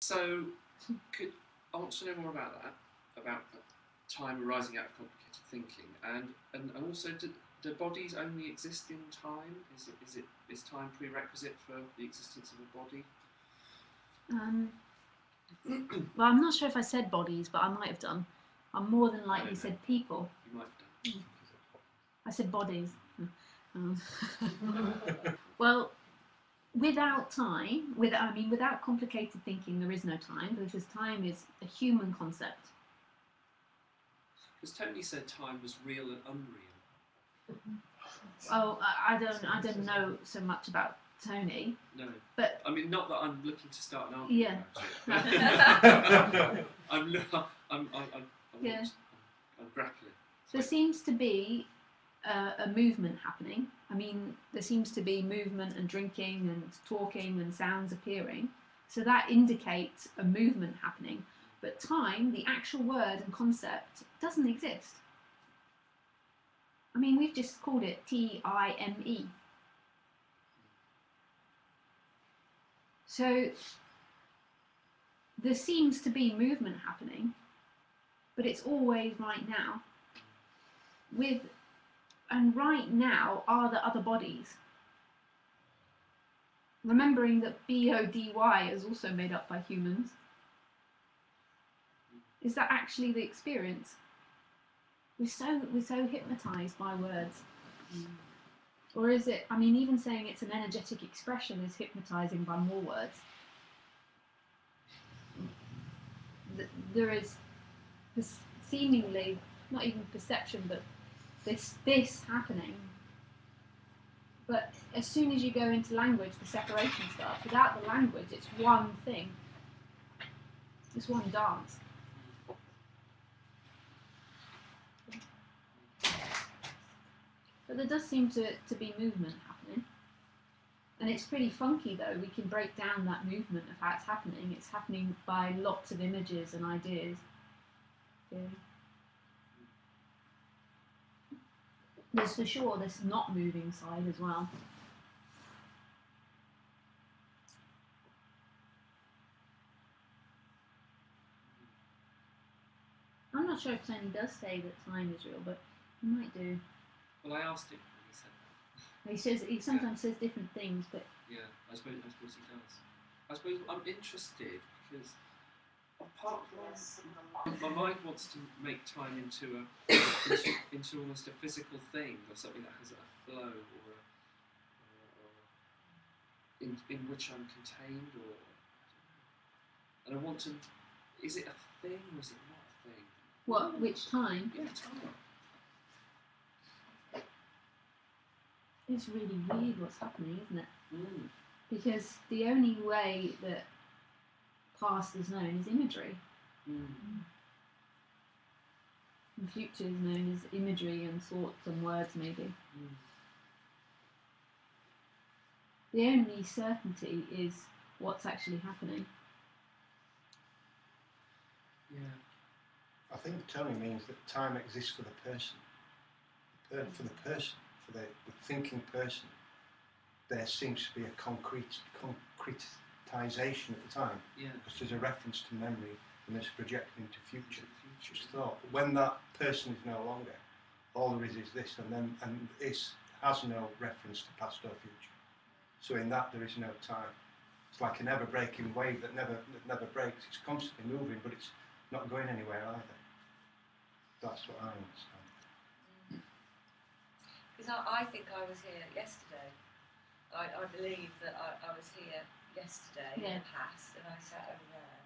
So, could, I want to know more about that, about time arising out of complicated thinking, and and, and also, do, do bodies only exist in time? Is it, is it is time prerequisite for the existence of a body? Um, well, I'm not sure if I said bodies, but I might have done. I'm more than likely said people. You might have done. I said bodies. Um, well, without time, with I mean, without complicated thinking, there is no time because time is a human concept. Because Tony said time was real and unreal. Oh, I, I don't, I don't know so much about Tony, No, but I mean not that I'm looking to start an argument. Yeah. I'm, I'm, I'm, I'm, I'm, Yeah. I'm, I'm grappling. there seems to be a, a movement happening. I mean, there seems to be movement and drinking and talking and sounds appearing. So that indicates a movement happening. But time, the actual word and concept, doesn't exist. I mean, we've just called it T I M E. So there seems to be movement happening, but it's always right now. With and right now are the other bodies. Remembering that B O D Y is also made up by humans. Is that actually the experience? We're so we're so hypnotized by words. Mm. Or is it I mean even saying it's an energetic expression is hypnotizing by more words. There is seemingly not even perception but this this happening. But as soon as you go into language, the separation starts. Without the language, it's one thing. It's one dance. But there does seem to, to be movement happening. And it's pretty funky though. We can break down that movement of how it's happening. It's happening by lots of images and ideas. Yeah. There's for sure this not moving side as well. I'm not sure if Tony does say that time is real, but he might do. Well, I asked him, and he said that. He says he sometimes says different things, but Yeah, I suppose, I suppose he does. I suppose I'm interested because my mind wants to make time into a into, into almost a physical thing or something that has a flow or, a, or in, in which I'm contained or and I want to is it a thing or is it not a thing? what? Which time? Yeah, time. It's really weird what's happening, isn't it? Mm. Because the only way that past is known as imagery, Mm. and future is known as imagery and thoughts and words, maybe. Mm. The only certainty is what's actually happening. Yeah. I think Tony means that time exists for the person. For the person, for the, the thinking person, there seems to be a concrete, concrete concretization the time Yeah. because there's a reference to memory and there's projecting into future. Future. Just thought. But when that person is no longer, all there is is this, and then and this has no reference to past or future. So in that there is no time. It's like an ever-breaking wave that never that never breaks. It's constantly moving, but it's not going anywhere either. That's what I understand. Because I, I think I was here yesterday. I, I believe that I, I was here yesterday in the past and I sat over there.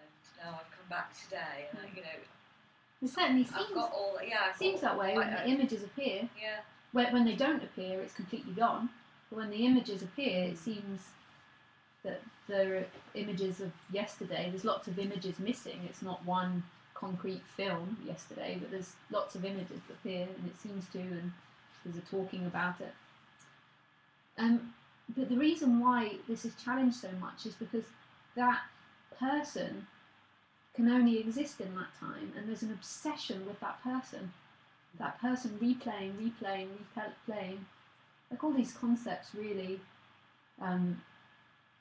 And now I've come back today and I, you know, It certainly I've seems got all, yeah, I've seems that way when I- the images appear. yeah, When, when they don't appear, it's completely gone. But when the images appear, it seems that there are images of yesterday. There's lots of images missing. It's not one concrete film yesterday, but there's lots of images that appear, and it seems to, and there's a talking about it. Um, but the reason why this is challenged so much is because that person can only exist in that time, and there's an obsession with that person that person replaying, replaying, replaying. Like all these concepts really um,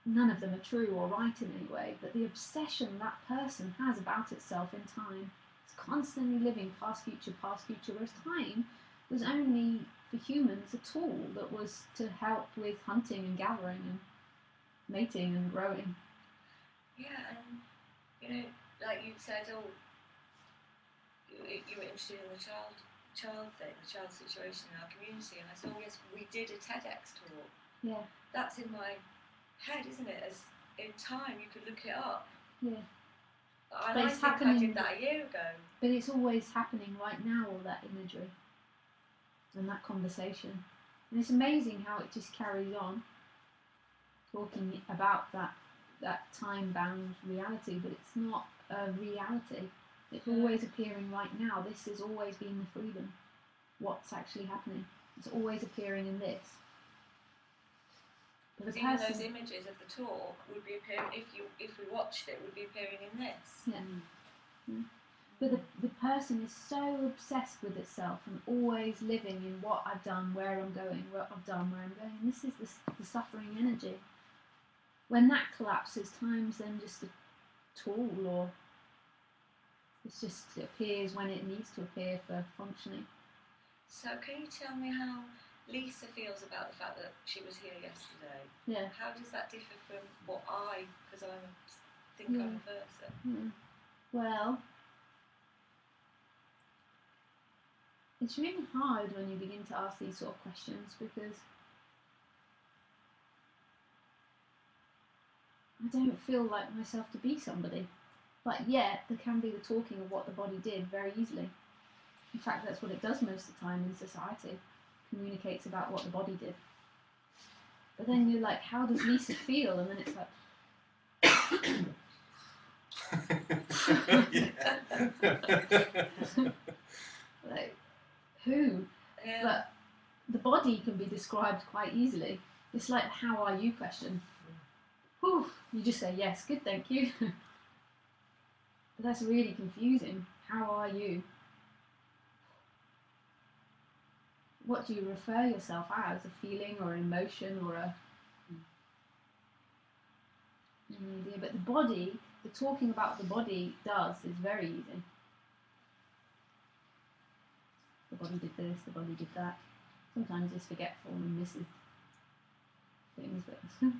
none of them are true or right in any way, but the obsession that person has about itself in time It's constantly living past future, past future, whereas time was only for humans a tool that was to help with hunting and gathering and mating and growing. Yeah, and you know, like you said, oh, you, you were interested in the child child thing, the child situation in our community, and I said, oh yes, we did a TEDx talk. Yeah, That's in my head, isn't it? As in time, you could look it up. yeah. And But I it's think I did that a year ago. But it's always happening right now, all that imagery and that conversation. And it's amazing how it just carries on talking about that that time bound reality, but it's not a reality. It's mm. always appearing right now. This has always been the freedom. What's actually happening. It's always appearing in this. But the Because even those images of the talk would be appearing if you if we watched it, would be appearing in this. yeah. Mm. Mm. But the, the person is so obsessed with itself and always living in what I've done, where I'm going, what I've done, where I'm going. This is the, the suffering energy. When that collapses, time's then just a tool or it's just it appears when it needs to appear for functioning. So can you tell me how Lisa feels about the fact that she was here yesterday? Yeah. How does that differ from what I, because I think Yeah. I'm hmm. a person? yeah. Well, it's really hard when you begin to ask these sort of questions because I don't feel like myself to be somebody. But yet, there can be the talking of what the body did very easily. In fact, that's what it does most of the time in society. Communicates about what the body did. But then you're like, how does Lisa feel? And then it's like, like who? Yeah. But the body can be described quite easily. It's like how are you question. Hmm. Whew, you just say yes, good, thank you. but that's really confusing. How are you? What do you refer yourself as? A feeling or an emotion or a hmm. any idea? But the body, the talking about the body does is very easy. The body did this, the body did that. Sometimes it's forgetful and misses things, but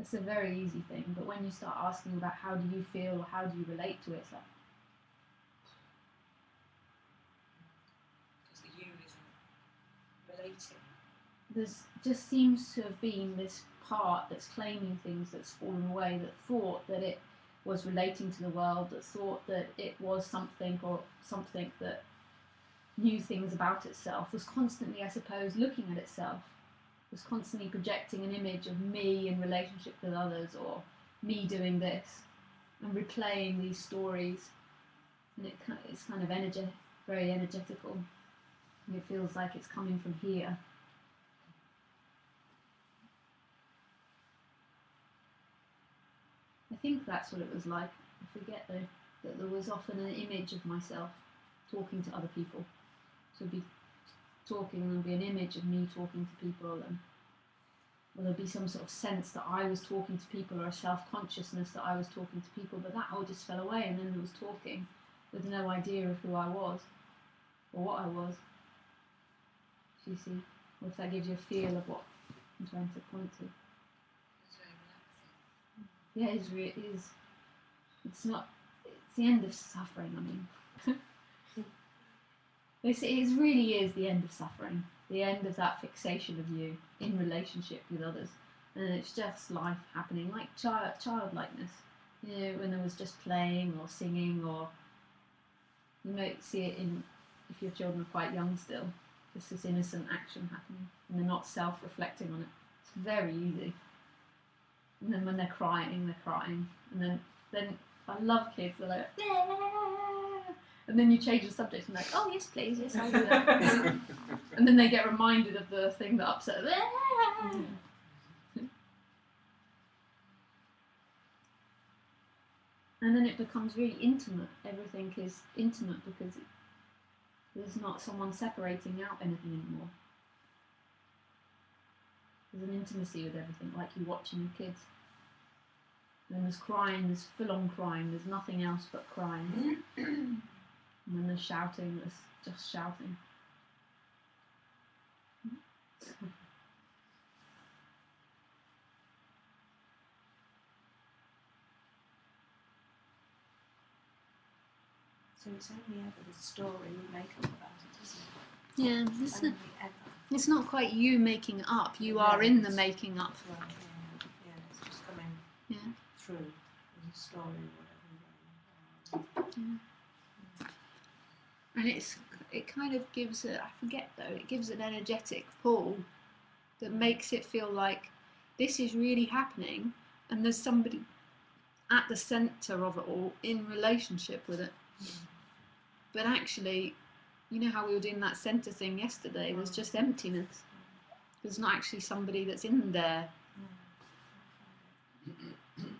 it's a very easy thing. But when you start asking about how do you feel or how do you relate to it, it's like, Because the you isn't relating. there's just seems to have been this part that's claiming things that's fallen away that thought that it was relating to the world that thought that it was something or something that knew things about itself was constantly i suppose looking at itself was constantly projecting an image of me in relationship with others or me doing this and replaying these stories. And it, it's kind of energetic very energetical. And it feels like it's coming from here think that's what it was like. I forget though that there was often an image of myself talking to other people. So be talking and there'd be an image of me talking to people and or there'd be some sort of sense that I was talking to people or a self consciousness that I was talking to people, but that all just fell away and then there was talking with no idea of who I was or what I was. Do you see? Or if that gives you a feel of what I'm trying to point to. Yeah, it is. It's not. It's the end of suffering. I mean, it's, it really is the end of suffering. The end of that fixation of you in relationship with others, and it's just life happening, like child childlikeness. You know, when there was just playing or singing, or you might see it in if your children are quite young still. Just this innocent action happening, and they're not self-reflecting on it. It's very easy. And then when they're crying, they're crying. And then, then I love kids. They're like, "Yeah." and then you change the subject and they're like, oh yes, please, yes, I'll do that. and then they get reminded of the thing that upset them. and then it becomes really intimate. Everything is intimate because there's not someone separating out anything anymore. There's an intimacy with everything, like you're watching your kids. And then there's crying, there's full on crying, there's nothing else but crying. and then there's shouting, there's just shouting. So it's only ever the story we make up about it, isn't it? Yeah, it's, only ever. It's not quite you making up, you are in the making up. Right, yeah, yeah, it's just coming Yeah. through as a story or whatever. and it's it kind of gives a I forget though it gives an energetic pull that makes it feel like this is really happening and there's somebody at the center of it all in relationship with it mm. but actually you know how we were doing that center thing yesterday there's just emptiness there's not actually somebody that's in there Mm.